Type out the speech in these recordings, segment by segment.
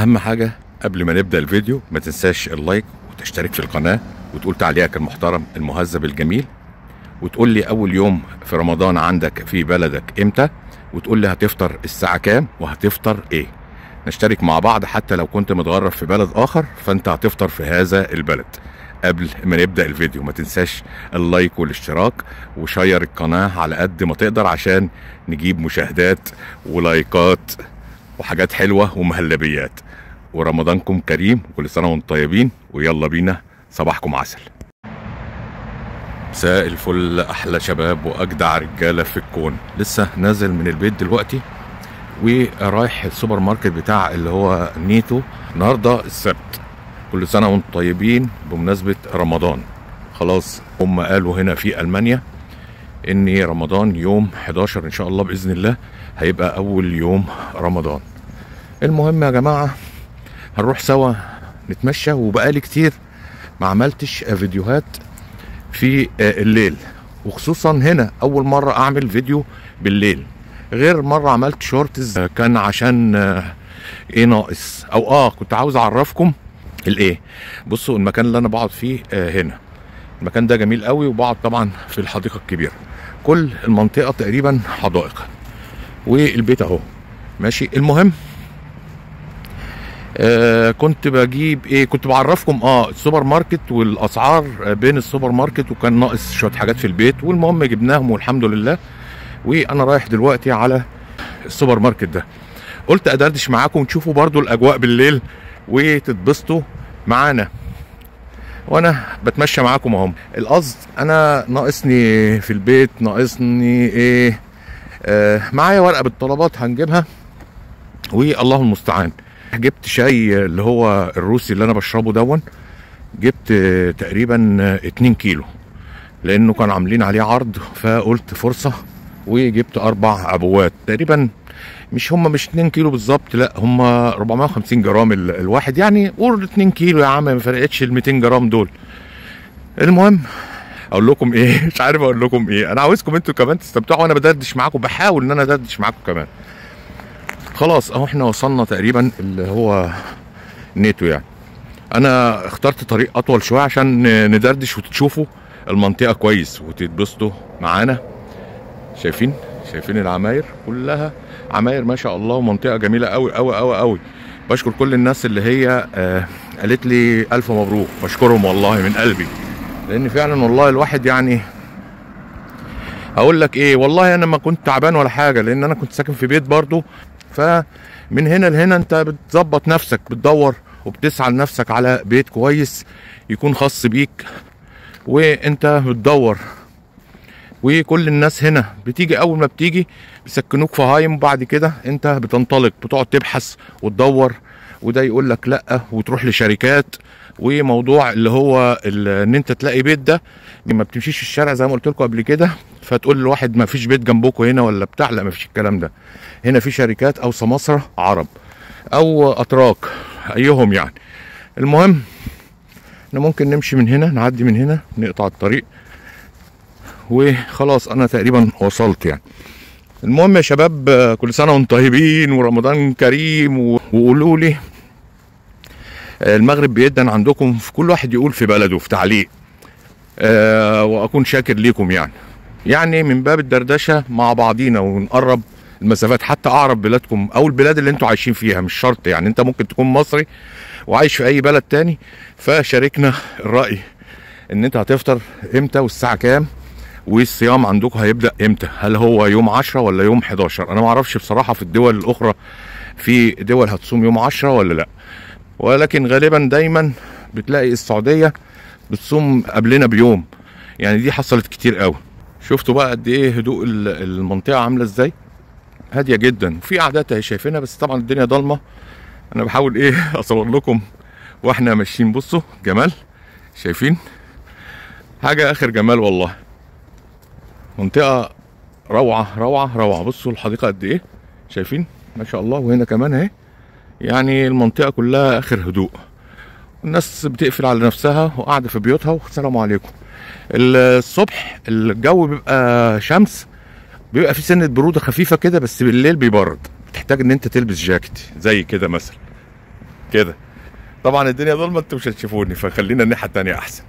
أهم حاجة قبل ما نبدأ الفيديو ما تنساش اللايك وتشترك في القناة وتقول تعليقك المحترم المهذب الجميل. وتقول لي أول يوم في رمضان عندك في بلدك إمتى؟ وتقول لي هتفطر الساعة كام وهتفطر إيه. نشترك مع بعض حتى لو كنت متغرب في بلد آخر فأنت هتفطر في هذا البلد. قبل ما نبدأ الفيديو ما تنساش اللايك والاشتراك و share القناة على قد ما تقدر عشان نجيب مشاهدات ولايكات وحاجات حلوة ومهلبيات. ورمضانكم كريم وكل سنه وأنتم طيبين ويلا بينا صباحكم عسل. مساء الفل أحلى شباب وأجدع رجاله في الكون. لسه نازل من البيت دلوقتي ورايح السوبر ماركت بتاع اللي هو نيتو. النهارده السبت. كل سنة وأنتم طيبين بمناسبة رمضان. خلاص هم قالوا هنا في ألمانيا إن رمضان يوم 11 إن شاء الله بإذن الله هيبقى أول يوم رمضان. المهم يا جماعة هنروح سوا نتمشى. وبقالي كتير ما عملتش فيديوهات في الليل. وخصوصا هنا أول مرة أعمل فيديو بالليل. غير مرة عملت شورتز كان عشان إيه ناقص. أو آه كنت عاوز أعرفكم الإيه. بصوا المكان اللي أنا بقعد فيه هنا. المكان ده جميل قوي وبقعد طبعا في الحديقة الكبيرة. كل المنطقة تقريبا حدائق. والبيت أهو. ماشي. المهم آه كنت بجيب إيه كنت بعرفكم آه السوبر ماركت والأسعار بين السوبر ماركت وكان ناقص شوية حاجات في البيت والمهم جبناهم والحمد لله. وأنا رايح دلوقتي على السوبر ماركت ده. قلت أدردش معاكم تشوفوا برضو الأجواء بالليل وتتبسطوا معانا. وأنا بتمشى معاكم أهم. القصد أنا ناقصني في البيت ناقصني إيه آه معايا ورقة بالطلبات هنجيبها. والله المستعان. جبت شاي اللي هو الروسي اللي أنا بشربه دون جبت تقريبا 2 كيلو لأنه كانوا عاملين عليه عرض فقلت فرصة وجبت أربع عبوات تقريبا مش هم مش 2 كيلو بالظبط لأ هم 450 جرام الواحد يعني قول 2 كيلو يا عم ما فرقتش ال 200 جرام دول. المهم أقول لكم إيه؟ مش عارف أقول لكم إيه. أنا عاوزكم أنتوا كمان تستمتعوا وأنا بدردش معاكم بحاول إن أنا أدردش معاكم كمان. خلاص أهو إحنا وصلنا تقريبا اللي هو نيتو يعني. أنا اخترت طريق أطول شوية عشان ندردش وتشوفوا المنطقة كويس وتتبسطوا معانا. شايفين؟ شايفين العماير كلها؟ عماير ما شاء الله ومنطقة جميلة قوي قوي قوي قوي بشكر كل الناس اللي هي آه قالت لي ألف مبروك. بشكرهم والله من قلبي. لأن فعلا والله الواحد يعني أقول لك إيه والله أنا ما كنت تعبان ولا حاجة لأن أنا كنت ساكن في بيت برضو. فمن هنا لهنا انت بتظبط نفسك بتدور وبتسعى لنفسك على بيت كويس يكون خاص بيك. وانت بتدور. وكل الناس هنا بتيجي اول ما بتيجي بيسكنوك في هايم وبعد كده انت بتنطلق بتقعد تبحث وتدور وده يقول لك لأ وتروح لشركات وموضوع اللي هو إن أنت تلاقي بيت ده ما بتمشيش الشارع زي ما قلت لكم قبل كده فتقول لواحد ما فيش بيت جنبكم هنا ولا بتاع لا ما فيش الكلام ده. هنا في شركات أو سماسرة عرب أو أتراك أيهم يعني. المهم إحنا ممكن نمشي من هنا نعدي من هنا نقطع الطريق وخلاص أنا تقريبا وصلت يعني. المهم يا شباب كل سنة وأنتم طيبين ورمضان كريم وقولوا لي المغرب بيدن عندكم في كل واحد يقول في بلده في تعليق. أه وأكون شاكر ليكم يعني. يعني من باب الدردشة مع بعضينا ونقرب المسافات حتى اعرف بلادكم أو البلاد اللي أنتوا عايشين فيها مش شرط يعني. انت ممكن تكون مصري وعايش في أي بلد تاني فشاركنا الرأي إن انت هتفطر إمتى والساعة كام والصيام عندكم هيبدأ إمتى؟ هل هو يوم 10 ولا يوم 11 أنا ما أعرفش بصراحة في الدول الأخرى في دول هتصوم يوم 10 ولا لأ. ولكن غالبا دايما بتلاقي السعودية بتصوم قبلنا بيوم. يعني دي حصلت كتير قوي. شفتوا بقى قد إيه هدوء المنطقة عاملة إزاي؟ هادية جدا. في قعدات اهي شايفينها بس طبعا الدنيا ضلمة. أنا بحاول إيه أصور لكم وإحنا ماشيين. بصوا جمال. شايفين؟ حاجة آخر جمال والله. منطقة روعة روعة روعة. بصوا الحديقة قد إيه. شايفين؟ ما شاء الله. وهنا كمان أهي. يعني المنطقة كلها آخر هدوء. الناس بتقفل على نفسها وقاعدة في بيوتها والسلام عليكم. الصبح الجو بيبقى شمس بيبقى في سنة برودة خفيفة كده بس بالليل بيبرد. بتحتاج إن أنت تلبس جاكيت زي كده مثلا. كده. طبعا الدنيا ظلمة أنتوا مش هتشوفوني فخلينا الناحية التانية أحسن.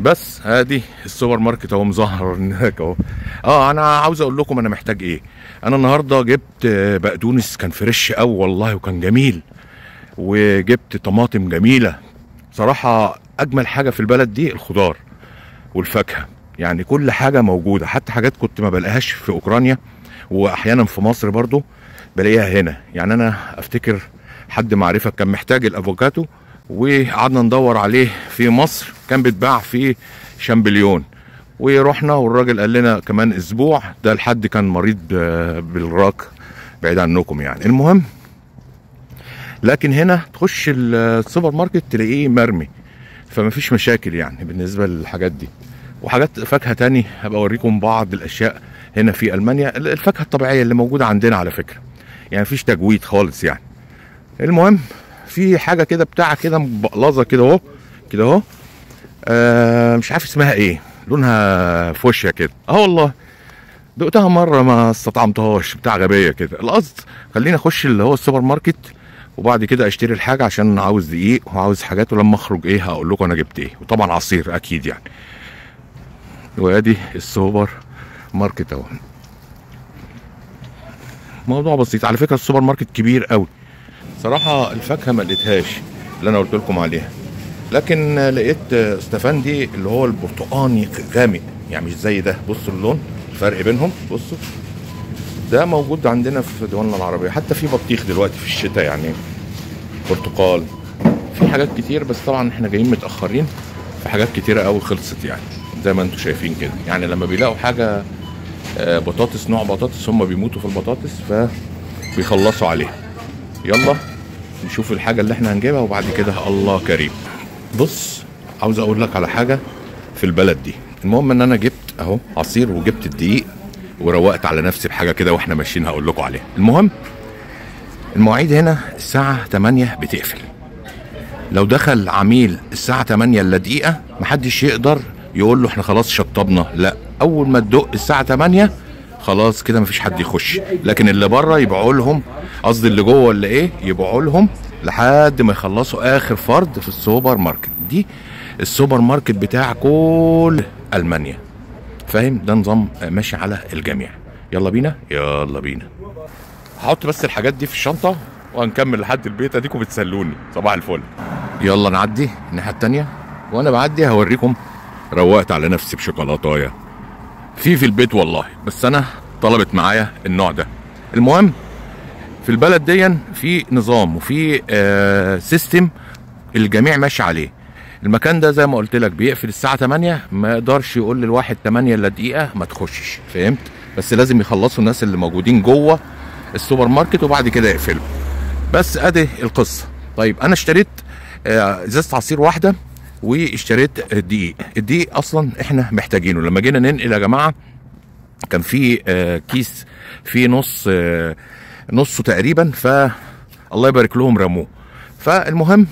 بس ادي السوبر ماركت اهو مظهر هناك اهو. آه أنا عاوز أقول لكم أنا محتاج إيه. أنا النهارده جبت بقدونس كان فريش قوي والله وكان جميل. وجبت طماطم جميلة. صراحة أجمل حاجة في البلد دي الخضار والفاكهة. يعني كل حاجة موجودة. حتى حاجات كنت ما بلاقيهاش في أوكرانيا وأحيانا في مصر برضو بلاقيها هنا. يعني أنا أفتكر حد معرفة كان محتاج الأفوكاتو وقعدنا ندور عليه في مصر كان بيتباع في شامبليون. ورحنا والراجل قال لنا كمان أسبوع ده الحد كان مريض بالراك بعيد عنكم يعني. المهم لكن هنا تخش السوبر ماركت تلاقيه مرمي فما فيش مشاكل يعني بالنسبة للحاجات دي. وحاجات فاكهة تاني هبقى أوريكم بعض الأشياء هنا في ألمانيا الفاكهة الطبيعية اللي موجودة عندنا على فكرة. يعني مفيش تجويد خالص يعني. المهم في حاجة كده بتاع كده مبقلظة كده اهو كده اهو. آه مش عارف اسمها إيه لونها فوشيا كده. آه والله. دقتها مرة ما استطعمتهاش بتاع غبية كده. القصد خليني اخش اللي هو السوبر ماركت وبعد كده اشتري الحاجة عشان عاوز دقيق وعاوز حاجات ولما اخرج إيه هقول لكم أنا جبت إيه. وطبعا عصير أكيد يعني. وادي السوبر ماركت اهو. موضوع بسيط. على فكرة السوبر ماركت كبير قوي. صراحة الفاكهة ما لقيتهاش اللي أنا قلت لكم عليها. لكن لقيت استفندي اللي هو البرتقاني غامق. يعني مش زي ده. بصوا اللون الفرق بينهم. بصوا. ده موجود عندنا في دولنا العربية. حتى في بطيخ دلوقتي في الشتاء يعني. برتقال. في حاجات كتير بس طبعا إحنا جايين متأخرين. في حاجات كتيرة قوي خلصت يعني. زي ما أنتم شايفين كده. يعني لما بيلاقوا حاجة آه، بطاطس نوع بطاطس هم بيموتوا في البطاطس فبيخلصوا عليها. يلا. نشوف الحاجة اللي إحنا هنجيبها وبعد كده الله كريم. بص عاوز أقول لك على حاجة في البلد دي. المهم إن أنا جبت أهو عصير وجبت الدقيق وروقت على نفسي بحاجة كده وإحنا ماشيين هقول لكم عليها. المهم المواعيد هنا الساعة 8 بتقفل. لو دخل عميل الساعة 8 إلا دقيقة محدش يقدر يقول له إحنا خلاص شطبنا. لا أول ما تدق الساعة 8 خلاص كده مفيش حد يخش. لكن اللي بره يبيعوا لهم قصدي اللي جوه اللي إيه يبيعوا لهم لحد ما يخلصوا آخر فرد في السوبر ماركت. دي السوبر ماركت بتاع كل ألمانيا. فاهم؟ ده نظام ماشي على الجميع. يلا بينا؟ يلا بينا. هحط بس الحاجات دي في الشنطة وهنكمل لحد البيت. أديكم بتسلوني. صباح الفل. يلا نعدي الناحية التانية. وأنا بعدي هوريكم روقت على نفسي بشوكولاتاية. في في البيت والله بس أنا طلبت معايا النوع ده. المهم في البلد دي في نظام وفي آه system الجميع ماشي عليه. المكان ده زي ما قلت لك بيقفل الساعة 8 ما يقدرش يقول للواحد 8 إلا دقيقة ما تخشش فهمت؟ بس لازم يخلصوا الناس اللي موجودين جوه السوبر ماركت وبعد كده يقفلوا. بس أدي القصة. طيب أنا اشتريت آه، إزازة عصير واحدة. واشتريت الدقيق. الدقيق أصلا إحنا محتاجينه. لما جينا ننقل يا جماعة كان في آه، كيس فيه نص آه، نصه تقريبا ف الله يبارك لهم رموه. فالمهم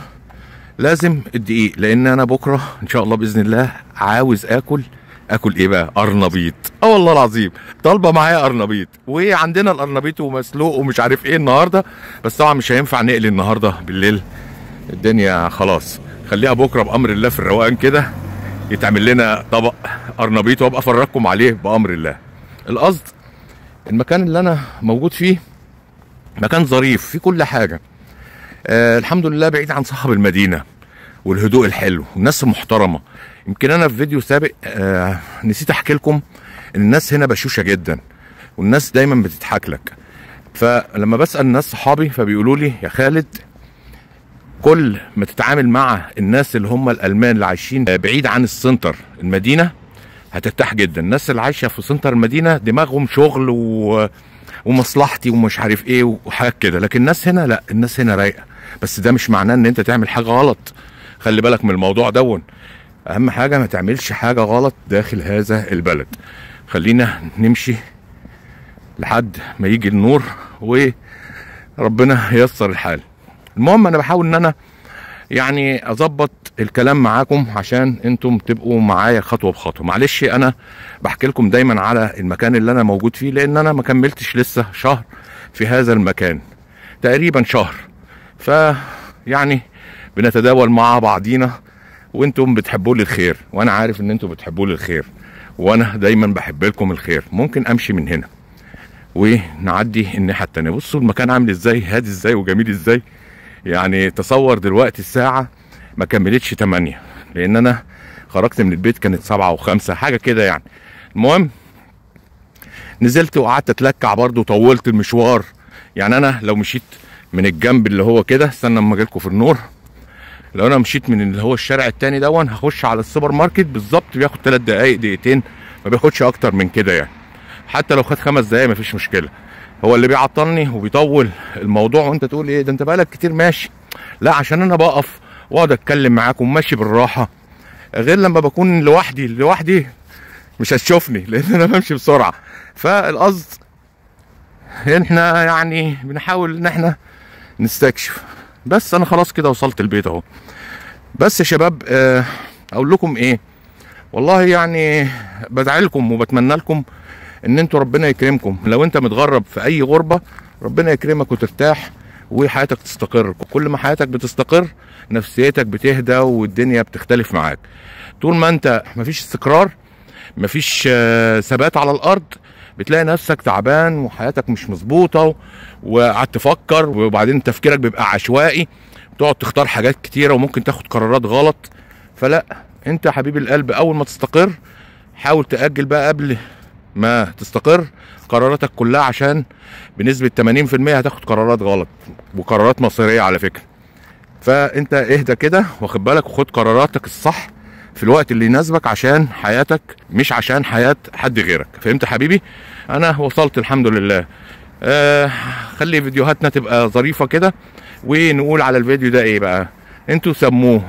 لازم الدقيق لأن أنا بكرة إن شاء الله بإذن الله عاوز آكل. آكل إيه بقى؟ قرنبيط آه والله العظيم. طالبة معايا قرنبيط وعندنا القرنبيط ومسلوق ومش عارف إيه النهارده. بس طبعا مش هينفع نقلي النهارده بالليل. الدنيا خلاص. خليها بكرة بأمر الله في الروقان كده يتعمل لنا طبق قرنبيط وأبقى أفرجكم عليه بأمر الله. القصد المكان اللي أنا موجود فيه مكان ظريف فيه كل حاجة. آه الحمد لله بعيد عن صاحب المدينة والهدوء الحلو والناس محترمة. يمكن أنا في فيديو سابق آه نسيت أحكي لكم إن الناس هنا بشوشة جدا والناس دايما بتضحك لك. فلما بسأل الناس صحابي فبيقولوا لي يا خالد كل ما تتعامل مع الناس اللي هم الألمان اللي عايشين بعيد عن ال center المدينة هترتاح جدا. الناس اللي عايشة في center المدينة دماغهم شغل و... ومصلحتي ومش عارف إيه وحاجات كده. لكن الناس هنا لا الناس هنا رايقة. بس ده مش معناه إن أنت تعمل حاجة غلط. خلي بالك من الموضوع دوت. أهم حاجة ما تعملش حاجة غلط داخل هذا البلد. خلينا نمشي لحد ما يجي النور وربنا ييسر الحال. المهم أنا بحاول إن أنا يعني أظبط الكلام معاكم عشان أنتم تبقوا معايا خطوة بخطوة. معلش أنا بحكي لكم دايما على المكان اللي أنا موجود فيه لأن أنا ما كملتش لسه شهر في هذا المكان تقريبا شهر. ف يعني بنتداول مع بعضينا وأنتم بتحبوا لي الخير وأنا عارف إن أنتم بتحبوا لي الخير وأنا دايما بحب لكم الخير. ممكن أمشي من هنا ونعدي الناحية التانية. بصوا المكان عامل إزاي هادي إزاي وجميل إزاي. يعني تصور دلوقتي الساعة ما كملتش 8 لأن أنا خرجت من البيت كانت سبعة وخمسة حاجة كده يعني. المهم نزلت وقعدت أتلكع برضو وطولت المشوار. يعني أنا لو مشيت من الجنب اللي هو كده استنى أما أجيلكوا في النور. لو أنا مشيت من اللي هو الشارع التاني دون هخش على السوبر ماركت بالظبط بياخد ثلاث دقايق دقيقتين ما بياخدش أكتر من كده يعني. حتى لو خد خمس دقايق مفيش مشكلة. هو اللي بيعطلني وبيطول الموضوع. وانت تقول إيه؟ ده انت بقالك كتير ماشي. لا عشان أنا بقف واقعد اتكلم معاكم ماشي بالراحة. غير لما بكون لوحدي لوحدي مش هتشوفني لأن أنا بمشي بسرعة. فالقصد إحنا يعني بنحاول ان إحنا نستكشف. بس أنا خلاص كده وصلت البيت اهو. بس يا شباب آه، أقول لكم إيه؟ والله يعني بدعي لكم وبتمنى لكم إن أنتوا ربنا يكرمكم. لو أنت متغرب في أي غربة ربنا يكرمك وترتاح وحياتك تستقر. كل ما حياتك بتستقر نفسيتك بتهدى والدنيا بتختلف معاك. طول ما أنت مفيش استقرار مفيش آه، ثبات على الأرض بتلاقي نفسك تعبان وحياتك مش مظبوطة وقعدت تفكر وبعدين تفكيرك بيبقى عشوائي. تقعد تختار حاجات كتيرة وممكن تاخد قرارات غلط. فلا أنت حبيب القلب أول ما تستقر حاول تأجل بقى قبل ما تستقر قراراتك كلها عشان بنسبة 80% هتاخد قرارات غلط وقرارات مصيرية على فكرة. فأنت اهدى كده واخد بالك وخد قراراتك الصح في الوقت اللي يناسبك عشان حياتك مش عشان حياة حد غيرك. فهمت حبيبي؟ أنا وصلت الحمد لله. آه خلي فيديوهاتنا تبقى ظريفة كده ونقول على الفيديو ده إيه بقى؟ أنتوا سموه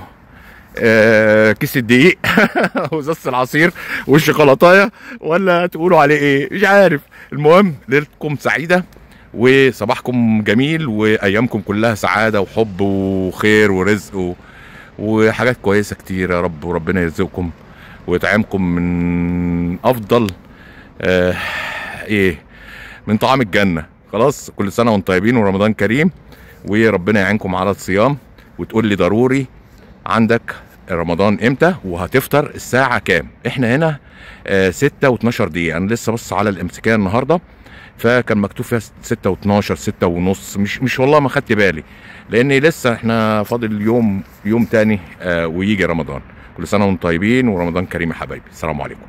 آه كيس الدقيق. وزازة العصير والشوكولاتايه ولا تقولوا عليه إيه؟ مش عارف. المهم ليلتكم سعيدة وصباحكم جميل وأيامكم كلها سعادة وحب وخير ورزق. وحاجات كويسة كتير يا رب. وربنا يرزقكم ويطعمكم من أفضل آه إيه من طعام الجنة. خلاص كل سنة وأنتم طيبين ورمضان كريم. وربنا يعينكم على الصيام. وتقول لي ضروري عندك رمضان إمتى وهتفطر الساعة كام؟ إحنا هنا آه 6 و12 دقيقة. أنا لسه بص على الامسكيه النهارده فكان مكتوب فيها 6 و12 6 ونص. مش مش والله ما خدت بالي لأن لسه إحنا فاضل يوم يوم تاني آه ويجي رمضان. كل سنة وأنتم طيبين ورمضان كريم يا حبايبي. السلام عليكم.